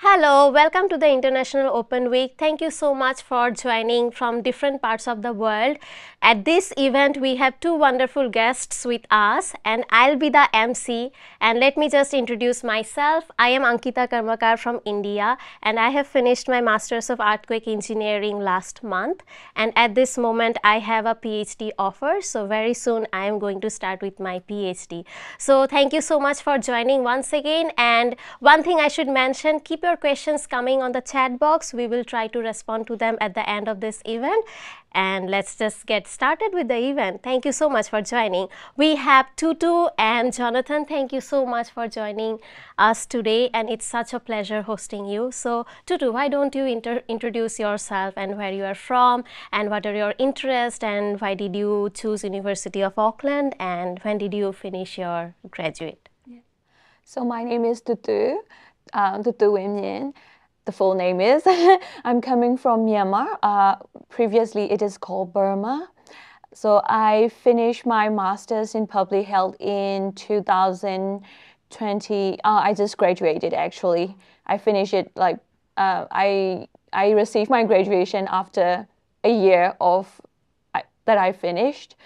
Hello, welcome to the International Open Week. Thank you so much for joining from different parts of the world. At this event, we have two wonderful guests with us and I'll be the MC. And let me just introduce myself. I am Ankita Karmakar from India and I have finished my Masters of Earthquake Engineering last month. And at this moment, I have a PhD offer. So very soon, I am going to start with my PhD. So thank you so much for joining once again. And one thing I should mention, keep your questions coming on the chat box. We will try to respond to them at the end of this event. And let's just get started with the event. Thank you so much for joining. We have Thu Thu and Jonathan. Thank you so much for joining us today. And it's such a pleasure hosting you. So Thu Thu, why don't you introduce yourself and where you are from and what are your interests and why did you choose University of Auckland and when did you finish your graduate? Yeah. So my name is Thu Thu uh, The full name is. I'm coming from Myanmar. Uh, previously, it is called Burma. So I finished my master's in public health in 2020. Uh, I just graduated actually. I finished it like uh, I I received my graduation after a year of I, that I finished.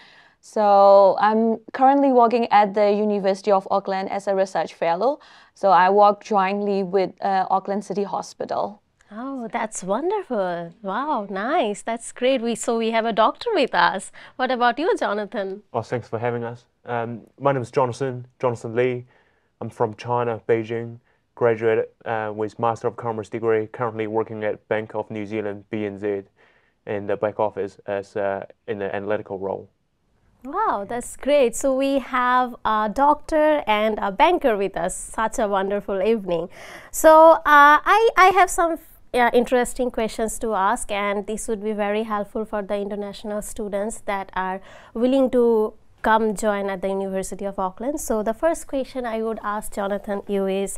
So I'm currently working at the University of Auckland as a research fellow. So I work jointly with uh, Auckland City Hospital. Oh, that's wonderful. Wow, nice. That's great. We So we have a doctor with us. What about you, Jonathan? Well, thanks for having us. Um, my name is Jonathan, Jonathan Li. I'm from China, Beijing. Graduated uh, with Master of Commerce degree, currently working at Bank of New Zealand, BNZ, in the back office as uh, in the analytical role. Wow, that's great. So we have a doctor and a banker with us. Such a wonderful evening. So uh, I, I have some uh, interesting questions to ask and this would be very helpful for the international students that are willing to come join at the University of Auckland. So the first question I would ask Jonathan you is,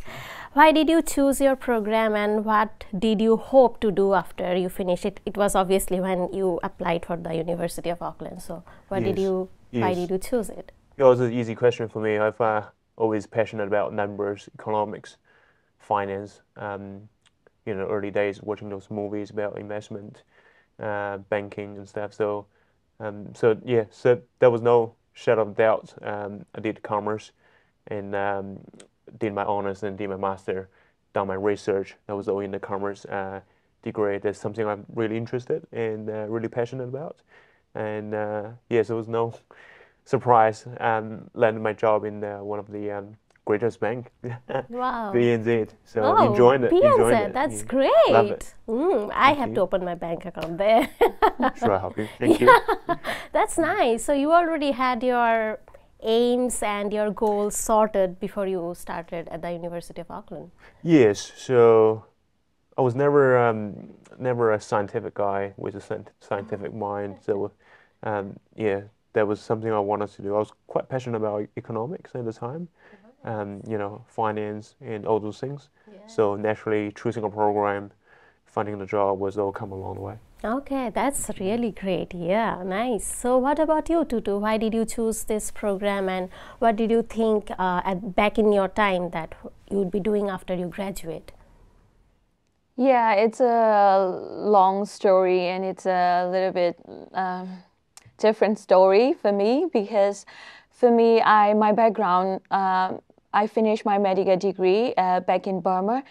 why did you choose your program and what did you hope to do after you finish it? It was obviously when you applied for the University of Auckland. So what yes. did you, yes. why did you choose it? It was an easy question for me. I've uh, always passionate about numbers, economics, finance. Um, you know, early days watching those movies about investment, uh, banking and stuff. So, um, so yeah, so there was no shadow of doubt, um, I did commerce and um, did my honors and did my master, done my research. That was all in the commerce uh, degree. That's something I'm really interested and uh, really passionate about. And uh, yes, it was no surprise. Um, landed my job in uh, one of the um, greatest bank. wow. BNZ. So oh, enjoying it. BNZ, enjoying it. that's yeah. great. Love it. Mm, I have you. to open my bank account there. sure, I'll help you. Thank yeah. you. that's nice. So you already had your aims and your goals sorted before you started at the University of Auckland. Yes. So I was never um, never a scientific guy with a scientific mind. So um, yeah, that was something I wanted to do. I was quite passionate about economics at the time um, you know, finance and all those things. Yeah. So naturally, choosing a program, finding the job was all come along the way. Okay, that's really great. Yeah, nice. So, what about you, Thu Thu? Why did you choose this program, and what did you think uh, at back in your time that you would be doing after you graduate? Yeah, it's a long story, and it's a little bit um, different story for me because for me, I my background um, I finished my medical degree uh, back in Burma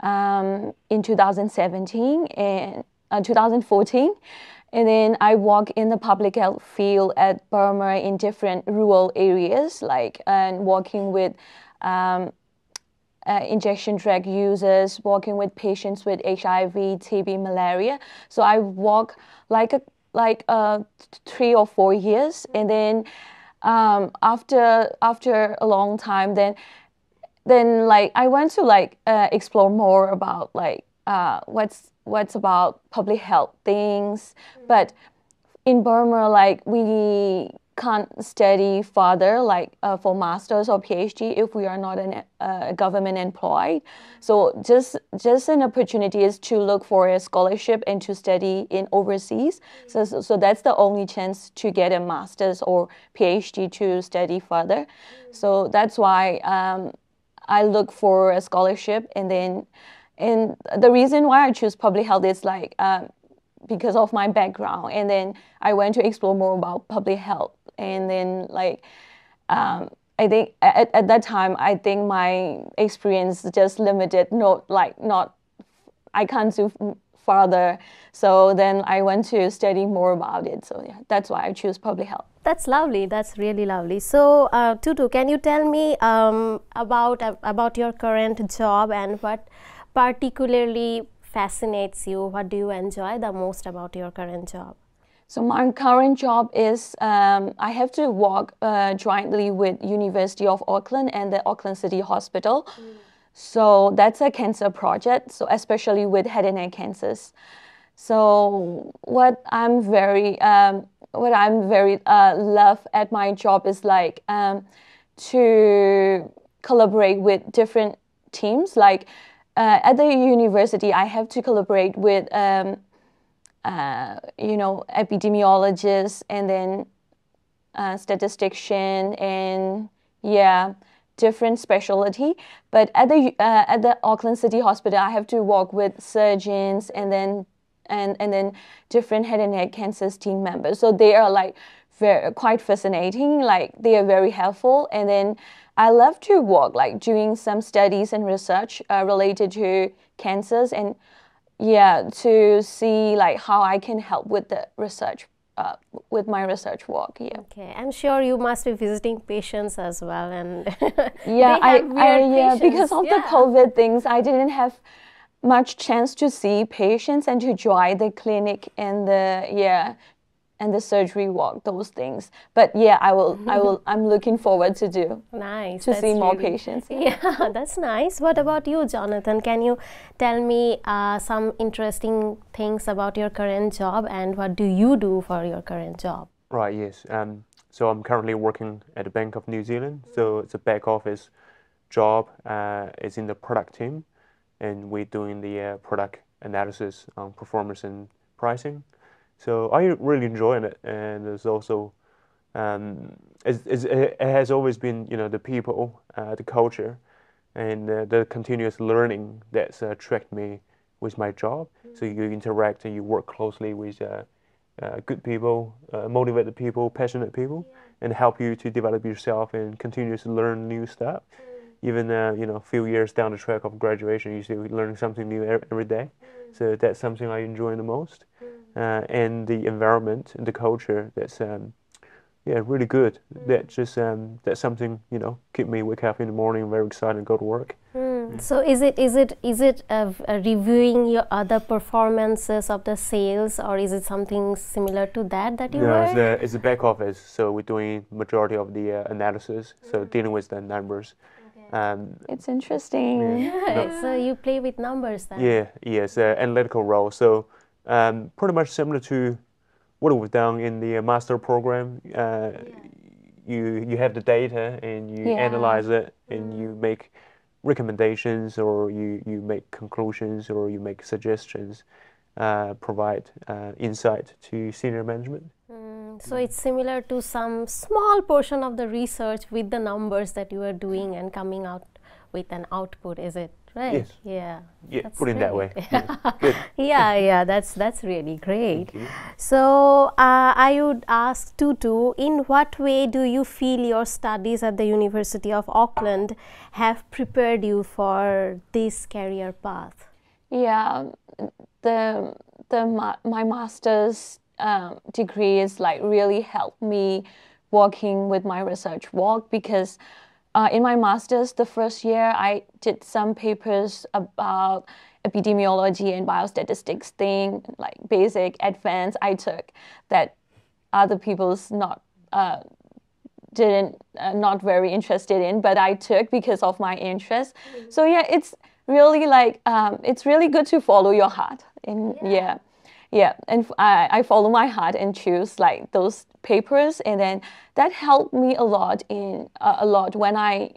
um, in 2017 and uh, 2014. And then I work in the public health field at Burma in different rural areas, like and working with um, uh, injection drug users, working with patients with HIV, TB, malaria. So I work like a like uh, three or four years, and then um, after after a long time, then then like I went to like uh, explore more about like uh, what's what's about public health things, but in Burma, like we can't study further, like uh, for masters or PhD, if we are not a uh, government employed. So just just an opportunity is to look for a scholarship and to study in overseas. So, so, so that's the only chance to get a master's or PhD to study further. So that's why um, I look for a scholarship and then and the reason why I choose public health is like um, because of my background, and then I went to explore more about public health, and then like. Um, I think at, at that time, I think my experience just limited, not like not, I can't do farther. So then I went to study more about it. So yeah, that's why I choose public health. That's lovely. That's really lovely. So, uh, Thu Thu, can you tell me um, about uh, about your current job and what particularly fascinates you? What do you enjoy the most about your current job? So my current job is um, I have to work uh, jointly with University of Auckland and the Auckland City Hospital. Mm. So that's a cancer project. So especially with head and neck cancers. So what I'm very um, what I'm very uh, love at my job is like um, to collaborate with different teams. Like uh, at the university, I have to collaborate with um, uh, you know, epidemiologists and then uh, statistician and yeah, different specialty. But at the uh, at the Auckland City Hospital, I have to work with surgeons and then and and then different head and neck cancers team members. So they are like very quite fascinating. Like they are very helpful. And then I love to work like doing some studies and research uh, related to cancers and yeah to see like how i can help with the research uh, with my research work yeah okay i'm sure you must be visiting patients as well and yeah i, I yeah because of yeah. the covid things i didn't have much chance to see patients and to join the clinic and the yeah and the surgery walk, those things. But yeah, I will, I will, I'm looking forward to do. Nice. To see more patients. Yeah. yeah, that's nice. What about you, Jonathan? Can you tell me uh, some interesting things about your current job and what do you do for your current job? Right. Yes. Um, so I'm currently working at the Bank of New Zealand. So it's a back office job. Uh, it's in the product team, and we're doing the uh, product analysis on performance and pricing. So I really enjoying it, and there's also um, it's, it's, it has always been you know the people, uh, the culture, and uh, the continuous learning that's uh, attracted me with my job. Mm-hmm. So you interact and you work closely with uh, uh, good people, uh, motivated people, passionate people, yeah. and help you to develop yourself and continuously learn new stuff. Mm-hmm. Even you know a few years down the track of graduation, you still learning something new every day. Mm-hmm. So that's something I enjoy the most uh, and the environment and the culture that's um, yeah really good. Mm. That just um, that's something you know keep me wake up in the morning very excited and go to work. Mm. So is it is it is it uh, reviewing your other performances of the sales or is it something similar to that that you no, work? it's a, it's a back office. So we're doing majority of the uh, analysis. Mm. So dealing with the numbers. Um, it's interesting. Yeah. No. So you play with numbers then. Yeah. Yes. Uh, analytical role. So um, pretty much similar to what we've done in the uh, master program. Uh, you you have the data and you yeah. analyze it and you make recommendations or you, you make conclusions or you make suggestions, uh, provide uh, insight to senior management. Mm, so it's similar to some small portion of the research with the numbers that you are doing and coming out with an output, is it? right. Yes. Yeah. Yeah put it that way. yeah. Good. yeah yeah that's that's really great. So uh, i would ask Thu Thu in what way do you feel your studies at the university of auckland have prepared you for this career path? Yeah the the my master's um, degree is like really helped me working with my research work because uh, in my master's, the first year, I did some papers about epidemiology and biostatistics thing, like basic, advanced. I took that other people's not uh, didn't uh, not very interested in, but I took because of my interest. Mm-hmm. So yeah, it's really like um, it's really good to follow your heart. And yeah. yeah yeah and I, I follow my heart and choose like those papers and then that helped me a lot in uh, a lot when i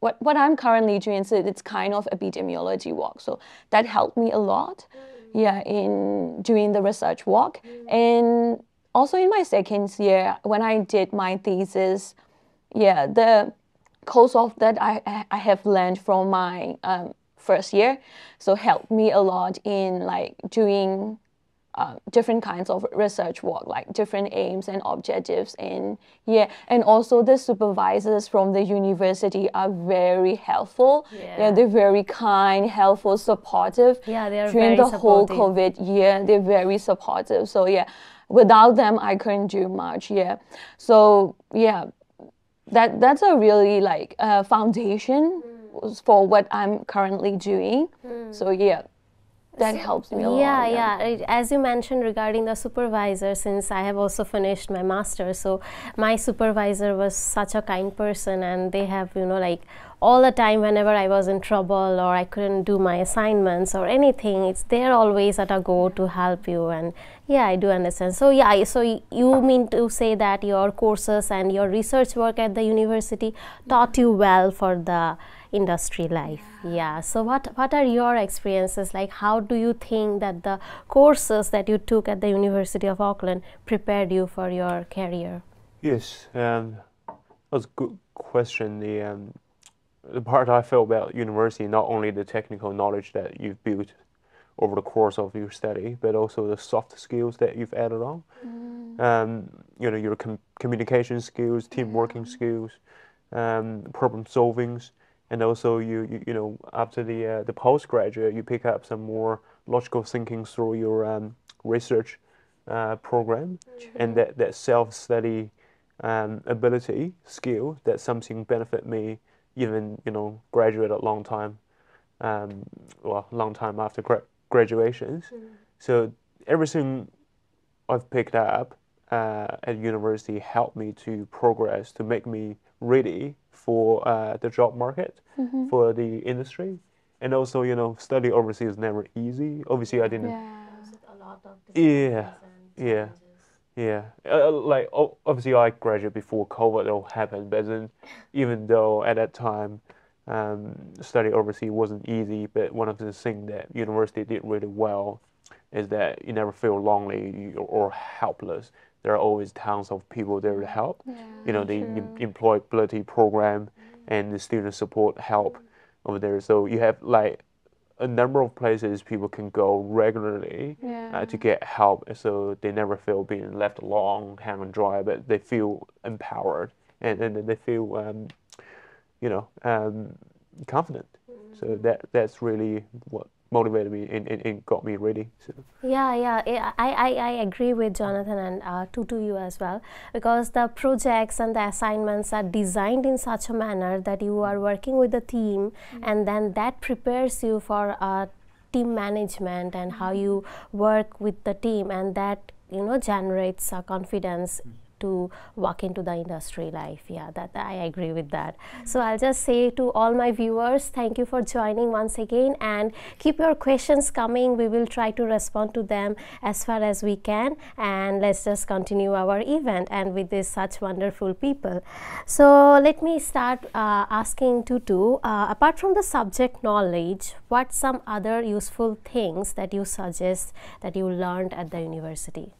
what, what i'm currently doing so it's kind of epidemiology work so that helped me a lot yeah in doing the research work and also in my second year when i did my thesis yeah the course of that i, I have learned from my um, first year. So helped me a lot in like doing uh, different kinds of research work, like different aims and objectives, and yeah, and also the supervisors from the university are very helpful. Yeah. yeah they're very kind, helpful, supportive. Yeah, they are during the whole. COVID year. They're very supportive. So yeah, without them, I couldn't do much. Yeah, so yeah, that that's a really like uh, foundation for what I'm currently doing. So yeah, that helps me a lot. yeah yeah as you mentioned regarding the supervisor since i have also finished my master so my supervisor was such a kind person and they have you know like all the time whenever i was in trouble or i couldn't do my assignments or anything it's they're always at a go to help you and yeah i do understand so yeah so y- you mean to say that your courses and your research work at the university taught you well for the industry life. Yeah. So what what are your experiences? Like how do you think that the courses that you took at the university of auckland prepared you for your career? Yes, um, that was a good question. The um, the part I felt about university, not only the technical knowledge that you've built over the course of your study, but also the soft skills that you've added on. Um, you know, your com- communication skills, team working skills, um, problem solvings, and also you, you, you know after the uh, the postgraduate, you pick up some more logical thinking through your um, research uh, program, and that that self study um, ability skill that something benefit me even you know graduate a long time um, well long time after gra- graduations. So everything I've picked up uh, at university helped me to progress to make me ready for uh, the job market for the industry and also you know study overseas is never easy obviously I didn't Yeah. yeah, yeah, yeah. Uh, like o- obviously, I graduated before COVID all happened, but then even though at that time, um, study overseas wasn't easy, but one of the things that university did really well is that you never feel lonely or helpless. There are always tons of people there to help. you know, the em- employability program and the student support help over there. So you have like a number of places people can go regularly uh, to get help, so they never feel being left alone, hang and dry, but they feel empowered and, and they feel, um, you know, um, confident. So that that's really what motivated me and, and, and got me ready. So. Yeah, yeah, yeah, I, I, I agree with Jonathan and uh, to, to you as well because the projects and the assignments are designed in such a manner that you are working with the team and then that prepares you for uh, team management and how you work with the team and that you know generates uh, confidence to walk into the industry life. Yeah that i agree with that. So i'll just say to all my viewers thank you for joining once again and keep your questions coming. We will try to respond to them as far as we can and let's just continue our event and with this such wonderful people. So let me start uh, asking Thu Thu uh, apart from the subject knowledge what some other useful things that you suggest that you learned at the university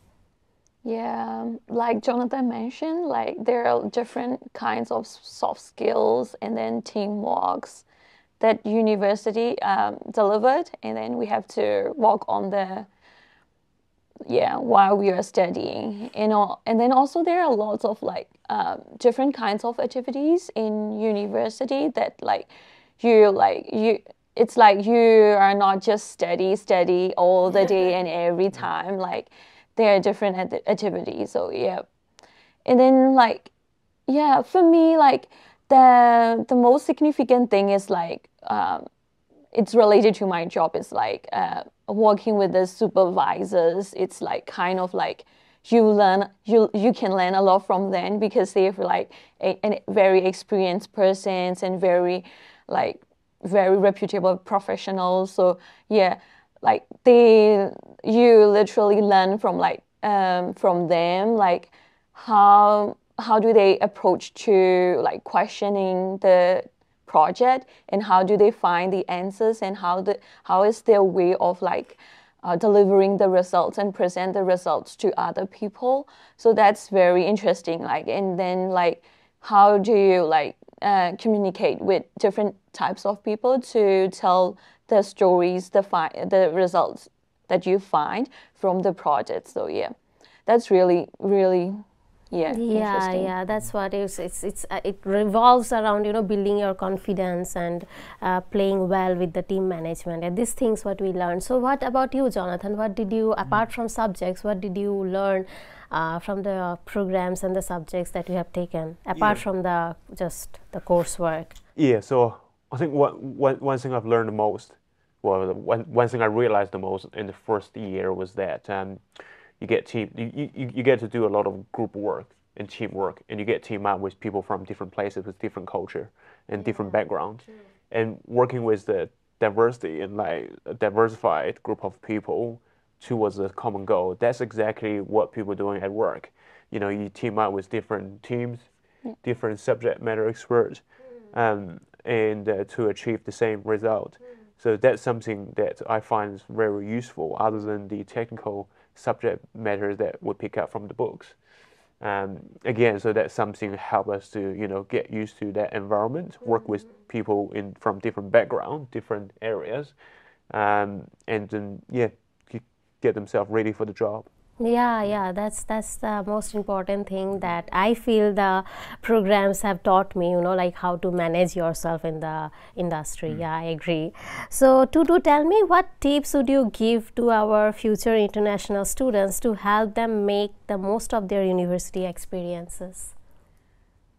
Yeah, like Jonathan mentioned, like there are different kinds of soft skills and then teamworks that university um, delivered, and then we have to work on the yeah while we are studying. You know and then also there are lots of like um, different kinds of activities in university that like you like you it's like you are not just study study all the day and every time like there are different act- activities so yeah. And then like yeah for me like the the most significant thing is like um, it's related to my job. Is like uh, working with the supervisors. It's like kind of like you learn you you can learn a lot from them because they're like a, a very experienced persons and very like very reputable professionals. So yeah like they you literally learn from like um, from them like how how do they approach to like questioning the project and how do they find the answers and how the how is their way of like uh, delivering the results and present the results to other people. So that's very interesting like and then like how do you like uh, communicate with different types of people to tell the stories, the fi- the results that you find from the project. So yeah, that's really really yeah yeah yeah that's what it is. It's it's uh, it revolves around you know building your confidence and uh, playing well with the team management. And these things what we learned. So what about you jonathan? What did you apart from subjects what did you learn uh, from the programs and the subjects that you have taken apart Yeah. from the just the coursework? Yeah, so I think one, one, one thing I've learned the most, well, one, one thing I realized the most in the first year was that um, you get team, you, you, you get to do a lot of group work and teamwork, and you get team up with people from different places with different culture and different background, and working with the diversity and like a diversified group of people towards a common goal. That's exactly what people are doing at work. You know, you team up with different teams, different subject matter experts, um, and uh, to achieve the same result. So that's something that I find is very useful, other than the technical subject matters that we pick up from the books. Um, again, so that's something to help us to you know get used to that environment, work with people in from different background, different areas, um, and then yeah, get themselves ready for the job. Yeah yeah that's that's the most important thing that i feel the programs have taught me you know like how to manage yourself in the industry. Yeah i agree. So to to tell me what tips would you give to our future international students to help them make the most of their university experiences?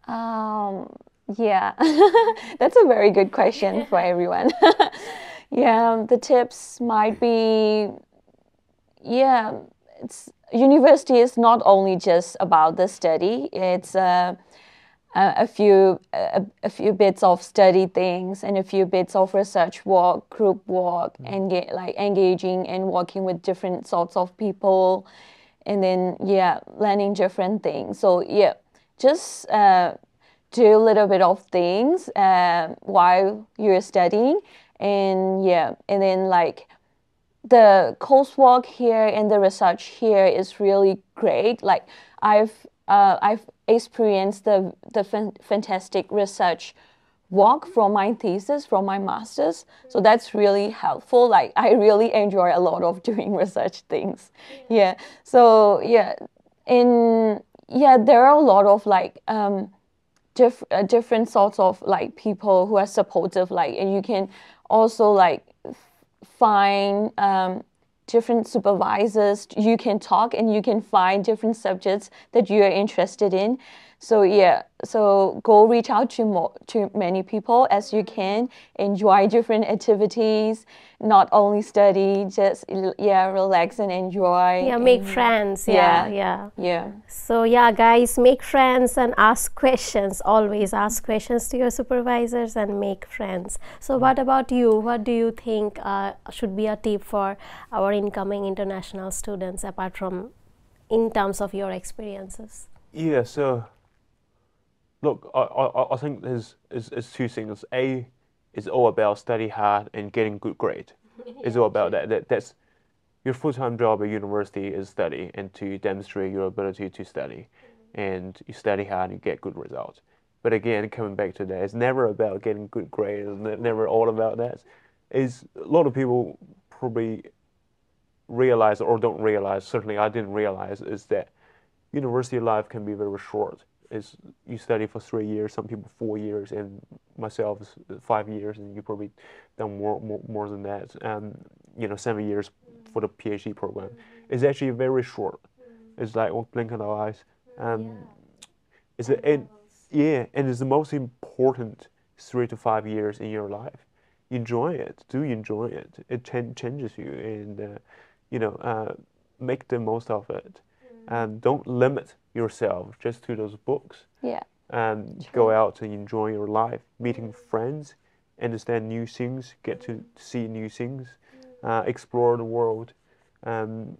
Um, yeah, that's a very good question for everyone. yeah, the tips might be, yeah, it's university is not only just about the study. It's uh, a, a few a, a few bits of study things and a few bits of research work, group work, and get like engaging and working with different sorts of people, and then yeah, learning different things. So yeah, just uh, do a little bit of things uh, while you're studying, and yeah, and then like the coursework here and the research here is really great. Like I've uh, I've experienced the the fan- fantastic research work from my thesis from my masters. So that's really helpful. Like i really enjoy a lot of doing research things. Yeah. So yeah. In yeah there are a lot of like um diff- uh, different sorts of like people who are supportive like and you can also like f- find um, different supervisors you can talk and you can find different subjects that you are interested in so yeah so go reach out to more to many people as you can enjoy different activities not only study just yeah relax and enjoy yeah make and- friends yeah Yeah. yeah yeah So, yeah, guys, make friends and ask questions. Always ask questions to your supervisors and make friends. So, what about you? What do you think uh, should be a tip for our incoming international students apart from in terms of your experiences? Yeah, so look, I, I, I think there's is, is two things. A is all about study hard and getting good grade. It's all about that. that that's your full time job at university is study and to demonstrate your ability to study. Mm-hmm. And you study hard, and you get good results. But again, coming back to that, it's never about getting good grades. It's never all about that. Is a lot of people probably realize or don't realize. Certainly, I didn't realize is that university life can be very short. Is you study for three years, some people four years, and myself five years, and you probably done more more, more than that. Um, you know, seven years for the PhD program. It's actually very short. It's like one blink of the eyes. Um, it's a, and yeah, and it's the most important three to five years in your life. Enjoy it. Do enjoy it. It chan- changes you, and uh, you know, uh, make the most of it. And don't limit yourself just to those books. yeah Um, go out and enjoy your life, meeting friends, understand new things, get to see new things, uh, explore the world. Um,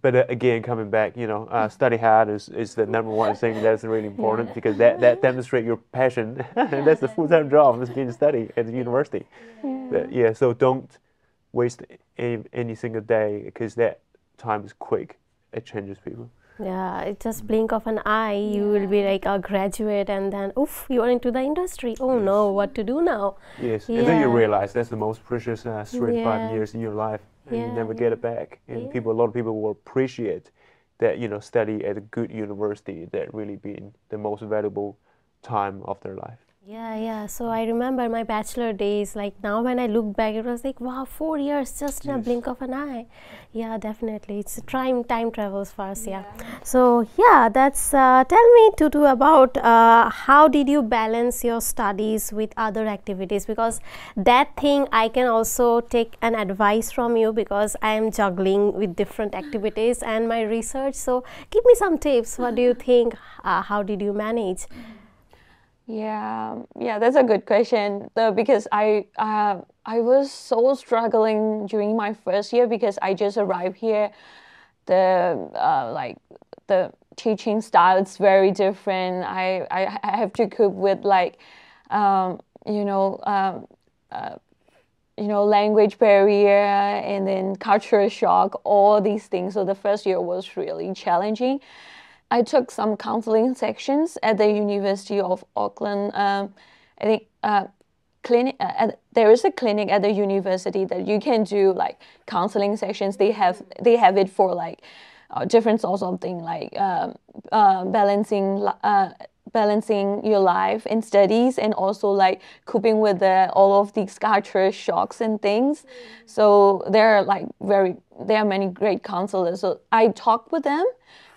but uh, again, coming back, you know, uh, study hard is, is the number one thing that's really important because that, that demonstrates your passion. and that's the full time job is being study at the university. But, yeah, so don't waste any, any single day because that time is quick. It changes people. Yeah, it just blink of an eye, you will be like a graduate, and then oof, you are into the industry. Oh no, what to do now? Yes, and then you realize that's the most precious uh, three to Yeah. five years in your life, and you never get it back. And Yeah. people, a lot of people will appreciate that you know study at a good university that really been the most valuable time of their life. Yeah, yeah. So I remember my bachelor days. Like now, when I look back, it was like, wow, four years just in a blink of an eye. Yeah, definitely. It's time time travels fast. Yeah. So yeah, that's. Uh, tell me, Thu Thu, about uh, how did you balance your studies with other activities? Because that thing I can also take an advice from you because I am juggling with different activities and my research. So give me some tips. What do you think? Uh, how did you manage? Yeah, yeah, that's a good question. Though because I uh, I was so struggling during my first year because I just arrived here. The uh, like the teaching style is very different. I, I I have to cope with like um, you know um, uh, you know language barrier and then cultural shock. All these things. So the first year was really challenging. I took some counseling sections at the University of Auckland. Um, I think uh, clinic. Uh, at, there is a clinic at the university that you can do like counseling sections. They have they have it for like uh, different sorts of thing like um, uh, balancing. Uh, balancing your life and studies and also like coping with the, all of these cultural shocks and things. So there are like very there are many great counselors. So i talked with them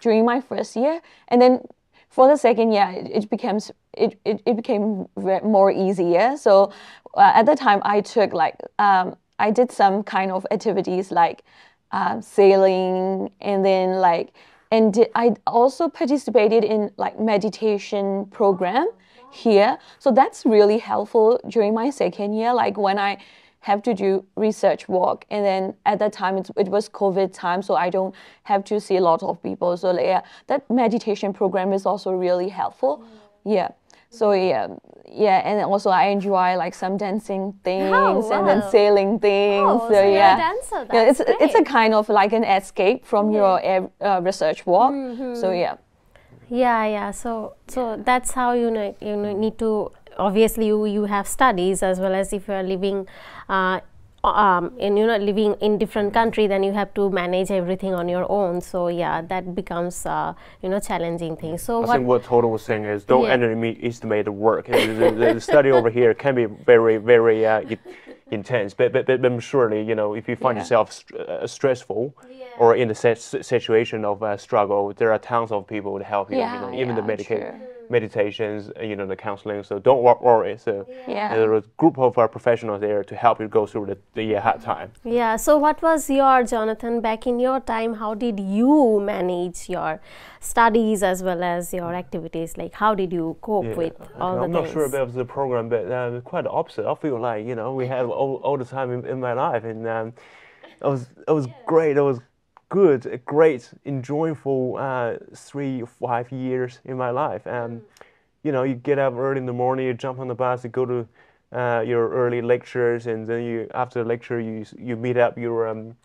during my first year and then for the second year it, it becomes it, it, it became more easier. So uh, at the time i took like um, i did some kind of activities like um, sailing and then like and i also participated in like meditation program here. So that's really helpful during my second year like when i have to do research work. And then at that time it, it was covid time so i don't have to see a lot of people. So yeah that meditation program is also really helpful. Yeah so yeah yeah and also i enjoy like some dancing things and then sailing things. Oh, so, so you're a yeah. dancer, yeah it's that's it's a kind of like an escape from your uh, research work. Mm-hmm. so yeah. Yeah yeah so so that's how you know you know, need to obviously you you have studies as well as if you are living uh, um, and you know living in different country then you have to manage everything on your own so yeah that becomes uh, you know challenging thing so I what think what Thu Thu was saying is don't Yeah. underestimate the work. the, the- the study over here can be very, very uh, intense, but, but, but, but surely, you know, if you find Yeah. yourself st- uh, stressful or in a situation of uh, struggle, there are tons of people to help you. you know, even the yeah, medica- true. Meditations, uh, you know, the counseling. So don't worry. So Yeah. there are a group of uh, professionals there to help you go through the, the uh, hard time. Yeah. So, what was your Jonathan back in your time? How did you manage your studies as well as your activities? Like, how did you cope Yeah, with okay, all the I'm things? not sure about the program, but uh, quite the opposite. I feel like you know we had all, all the time in, in my life, and um, it was it was great. It was good, a great, enjoyable uh, three five years in my life. Um, you know, you get up early in the morning, you jump on the bus, you go to uh, your early lectures, and then you after the lecture you you meet up your um,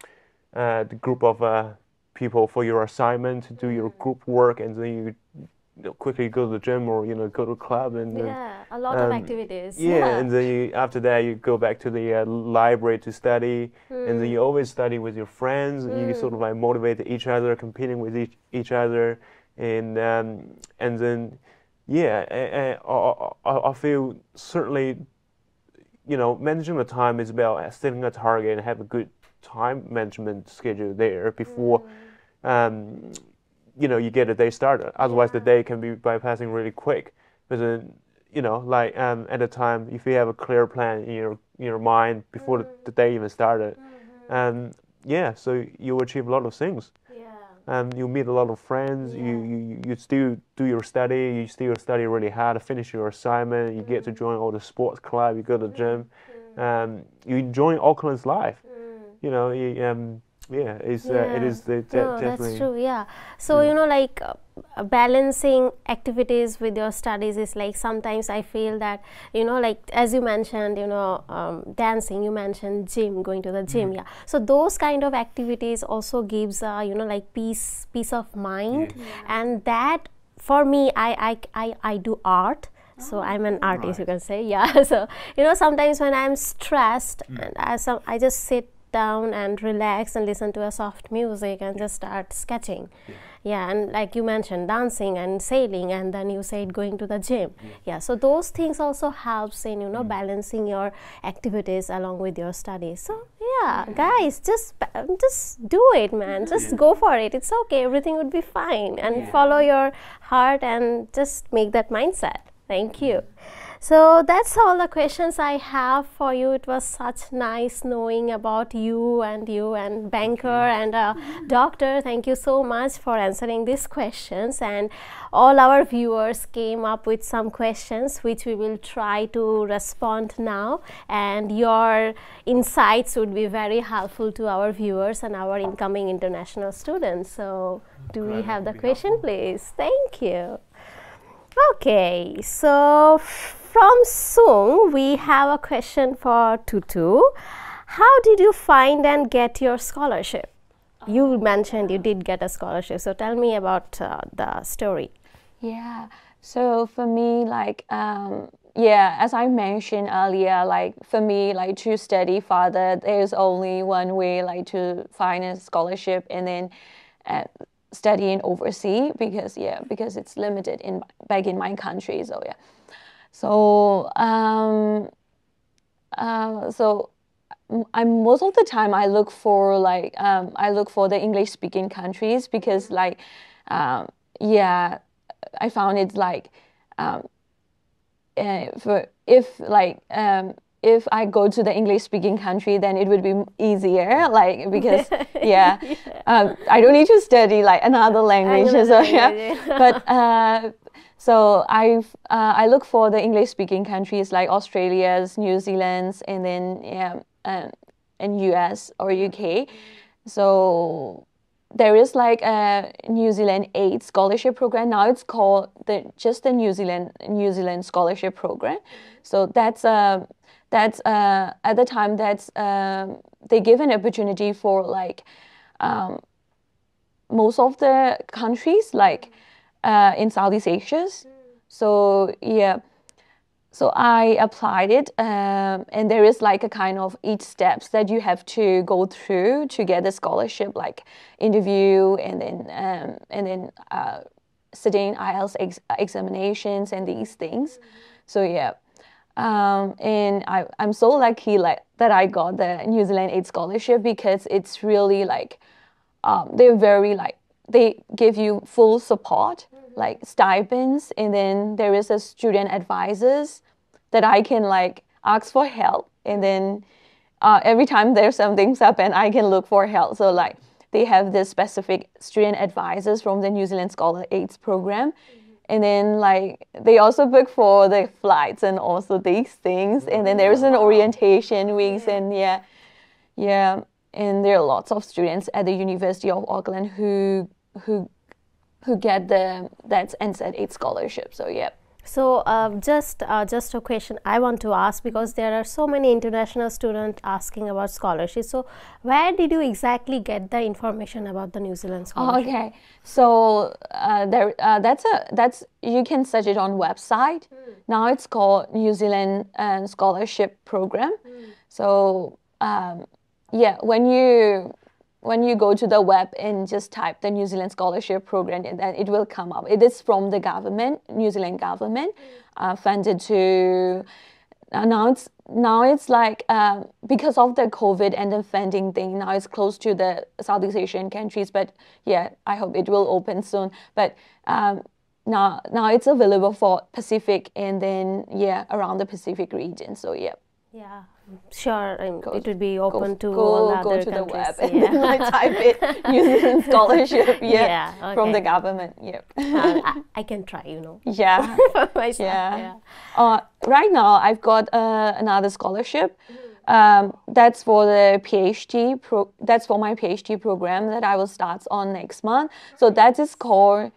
uh, the group of uh, people for your assignment, to do your group work, and then you, you know, quickly go to the gym or you know go to a club and then- Yeah, a lot of um, activities. yeah, and then you, after that you go back to the uh, library to study, and then you always study with your friends. And you sort of like motivate each other, competing with each, each other, and um, and then yeah, I, I, I- feel certainly, you know, managing the time is about setting a target and have a good time management schedule there before. Um, you know, you get a day started. Otherwise, the day can be bypassing really quick. But then, you know, like um, at the time, if you have a clear plan in your in your mind before the, the day even started, um, yeah, so you achieve a lot of things. yeah. Um, you meet a lot of friends. You, you you still do your study. You still study really hard to finish your assignment. You get to join all the sports club. You go to the gym. Um, you enjoy Auckland's life. You know, you, um, yeah, it's uh, it Yeah. is the de- no, definitely that's true. Yeah. So you know, like uh, uh, balancing activities with your studies is like sometimes I feel that you know, like as you mentioned, you know, um, dancing. You mentioned gym, going to the gym. Yeah. So those kind of activities also gives uh, you know like peace, peace of mind, and that for me, I I I, I do art. So I'm an artist, you can say, yeah. So you know, sometimes when I'm stressed, and I some I just sit down and relax and listen to a soft music and just start sketching. Yeah, and like you mentioned, dancing and sailing, and then you said going to the gym. Yeah, so those things also helps in you know balancing your activities along with your studies. So yeah, guys, just just do it, man. Just go for it. It's okay. Everything would be fine, and follow your heart and just make that mindset. Thank you. So that's all the questions I have for you. It was such nice knowing about you and you and banker and uh, doctor. Thank you so much for answering these questions. And all our viewers came up with some questions which we will try to respond now. And your insights would be very helpful to our viewers and our incoming international students. So, do we have the question, please? Thank you. Okay, so from Sung, we have a question for Thu Thu. How did you find and get your scholarship? You mentioned you did get a scholarship, so tell me about uh, the story. Yeah. So for me, like, um, yeah, as I mentioned earlier, like for me, like to study further, there's only one way, like to find a scholarship and then uh, studying overseas because yeah, because it's limited in back in my country. So yeah. So um, uh, so I'm most of the time I look for like um, I look for the English speaking countries because like um, yeah I found it like um, for if like um, if I go to the English speaking country then it would be easier like because yeah, Um, I don't need to study like another language so yeah. language, but uh, so I've uh, I look for the English speaking countries like Australia's, New Zealand's, and then yeah, um, and US or UK. So there is like a New Zealand aid scholarship program. Now it's called the just the New Zealand New Zealand scholarship program. So that's uh, that's uh, at the time that's um, they give an opportunity for like um, most of the countries like uh, in Southeast Asia. So yeah, so I applied it, um, and there is like a kind of each steps that you have to go through to get the scholarship, like interview and then um, and then uh, sitting IELTS ex- examinations and these things. So yeah. Um, and I, I'm so lucky like that I got the New Zealand Aid Scholarship because it's really like um, they're very like they give you full support like stipends and then there is a student advisors that i can like ask for help and then uh, every time there's something's happen i can look for help. So like they have this specific student advisors from the new zealand scholar aids program. And then like they also book for the flights and also these things. And then there's an orientation weeks and yeah. Yeah, and there are lots of students at the University of Auckland who who who get the that's NZ Aid scholarship. So yeah. So uh, just uh, just a question I want to ask because there are so many international students asking about scholarships. So where did you exactly get the information about the New Zealand scholarship? okay. So uh, there uh, that's a that's you can search it on website. Now it's called New Zealand uh, Scholarship Program. So um, yeah, when you when you go to the web and just type the New Zealand Scholarship Program, and then it will come up. It is from the government, New Zealand government, uh, funded to. Uh, now it's now it's like um, because of the COVID and the funding thing. Now it's close to the Southeast Asian countries, but yeah, I hope it will open soon. But um, now now it's available for Pacific and then yeah around the Pacific region. So yeah. Yeah, sure. Um, it would be go- open to go, all go other to the countries. web and yeah. then like type it New Zealand scholarship yeah, Yeah, from the government yeah Uh, I, I can try, you know, yeah for myself. yeah, yeah. Uh, right now I've got uh, another scholarship um, that's for the PhD. Pro- that's for my PhD program that I will start on next month. So that is called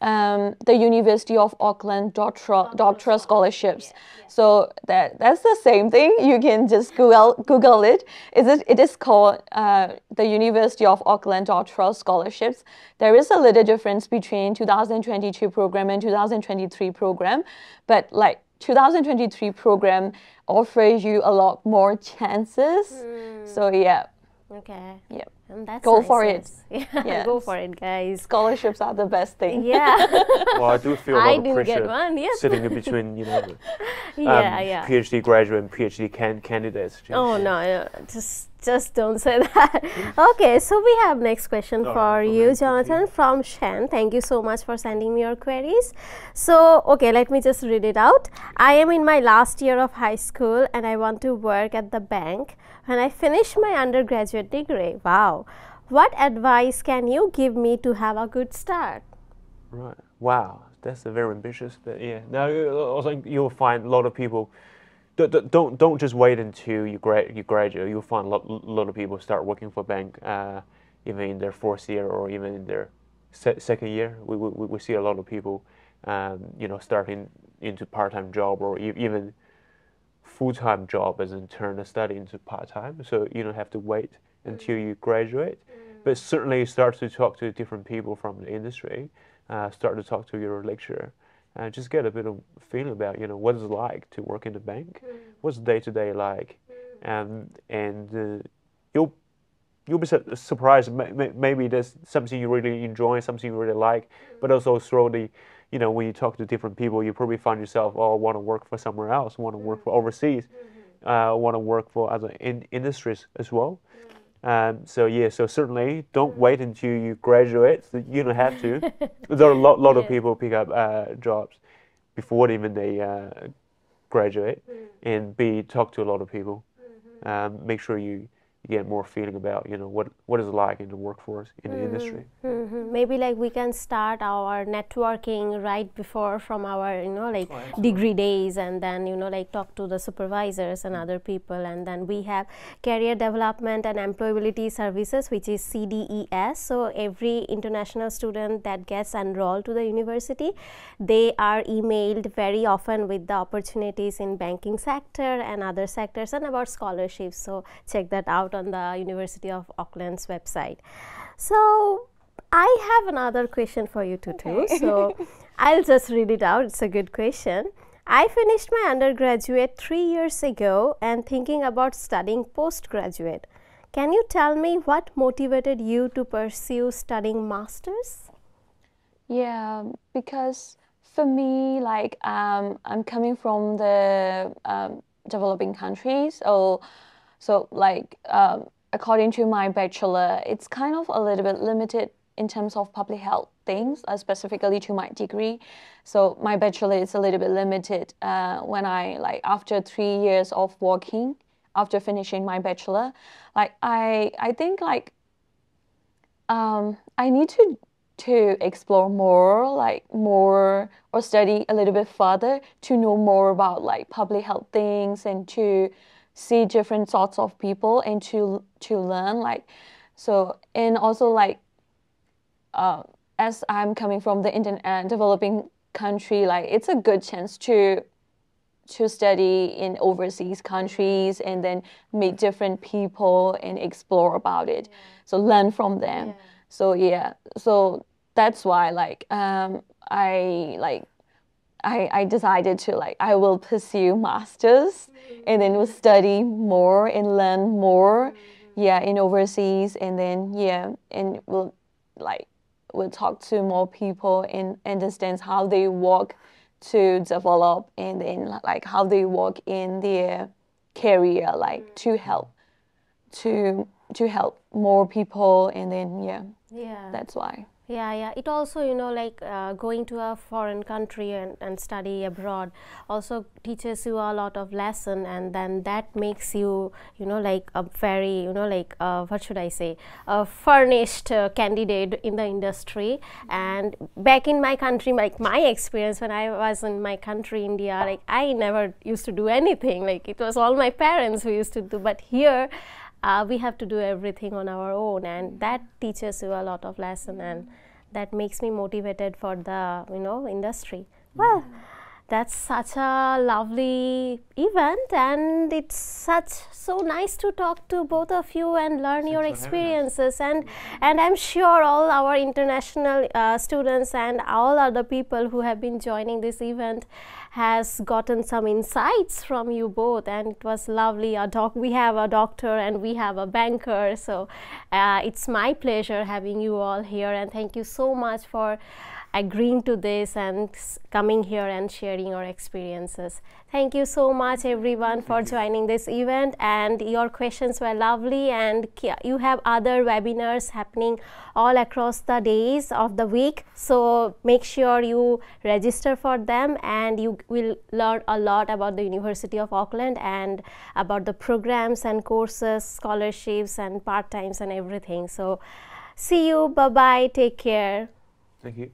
um, the University of Auckland doctoral, doctoral scholarships. So that that's the same thing. You can just Google Google it. Is it? It is called uh, the University of Auckland doctoral scholarships. There is a little difference between 2022 program and 2023 program, but like 2023 program offers you a lot more chances. So yeah, Okay. yeah. And that's Go nice, for it. yes. Go for it, guys. Scholarships are the best thing. Yeah. Well, I do feel a lot I of didn't get pressure one, yes. sitting in between, you know, um, yeah, yeah. PhD graduate and PhD can- candidates. Oh no, no, just just don't say that. okay, so we have next question for you, Jonathan, from Shen. Thank you so much for sending me your queries. So, okay, let me just read it out. I am in my last year of high school and I want to work at the bank when I finish my undergraduate degree. Wow. What advice can you give me to have a good start? Right. Wow. That's a very ambitious. But yeah. Now I think you'll find a lot of people. Don't don't- just wait until you grad you graduate. You'll find a lot, lot of people start working for bank, uh, even in their fourth year or even in their se- second year. We, we we see a lot of people, um, you know, starting into part time job or e- even full time job as in turn a study into part time. So you don't have to wait until you graduate, but certainly start to talk to different people from the industry. Uh, start to talk to your lecturer. Uh, just get a bit of feeling about you know what it's like to work in the bank, what's day to day like, um, and uh, you'll you'll be su- surprised. May- may- Maybe there's something you really enjoy, something you really like, but also slowly, you know, when you talk to different people, you probably find yourself, oh, want to work for somewhere else, want to work for overseas, uh, want to work for other in- industries as well. Um, so yeah, so certainly don't wait until you graduate. So you don't have to. there are a lot, lot of people pick up uh, jobs before even they uh, graduate, and be talk to a lot of people. Um, make sure you, you get more feeling about you know what what is it like in the workforce in the industry. hmm Maybe like we can start our networking right before from our you know like degree days, and then you know like talk to the supervisors and other people, and then we have career development and employability services, which is CDES. So every international student that gets enrolled to the university, they are emailed very often with the opportunities in banking sector and other sectors and about scholarships. So check that out on the University of Auckland's website. So I have another question for you too. too. So I'll just read it out. It's a good question. I finished my undergraduate three years ago and thinking about studying postgraduate. Can you tell me what motivated you to pursue studying masters? Yeah, because for me, like um, I'm coming from the um, developing countries, so so like um, according to my bachelor, it's kind of a little bit limited in terms of public health things, uh, specifically to my degree. So my bachelor is a little bit limited uh, when I like after three years of working after finishing my bachelor, like I I think like um, I need to to explore more, like more, or study a little bit further to know more about like public health things and to see different sorts of people and to to learn like so and also like uh, as I'm coming from the Indian uh, developing country, like it's a good chance to to study in overseas countries and then meet different people and explore about it. So learn from them. So yeah, so that's why like um, I like I, I decided to like I will pursue masters and then will study more and learn more yeah in overseas and then yeah and will like will talk to more people and understand how they work to develop and then like how they work in their career like to mm. help to to help more people and then yeah Yeah. that's why Yeah, yeah. It also, you know, like uh, going to a foreign country and, and study abroad also teaches you a lot of lesson and then that makes you, you know, like a very, you know, like uh, what should I say, a furnished uh, candidate in the industry. And back in my country, like my experience when I was in my country, India, like I never used to do anything. Like it was all my parents who used to do. But here, uh, we have to do everything on our own and that teaches you a lot of lesson and that makes me motivated for the you know industry. Well that's such a lovely event and it's such so nice to talk to both of you and learn your experiences and and i'm sure all our international uh, students and all other people who have been joining this event has gotten some insights from you both and it was lovely. A doc we have a doctor and we have a banker so uh, it's my pleasure having you all here and thank you so much for agreeing to this and coming here and sharing your experiences. Thank you so much everyone for joining this event and your questions were lovely and you have other webinars happening all across the days of the week. So make sure you register for them and you will learn a lot about the University of Auckland and about the programs and courses, scholarships and part-times and everything. So see you, bye-bye, take care. Thank you.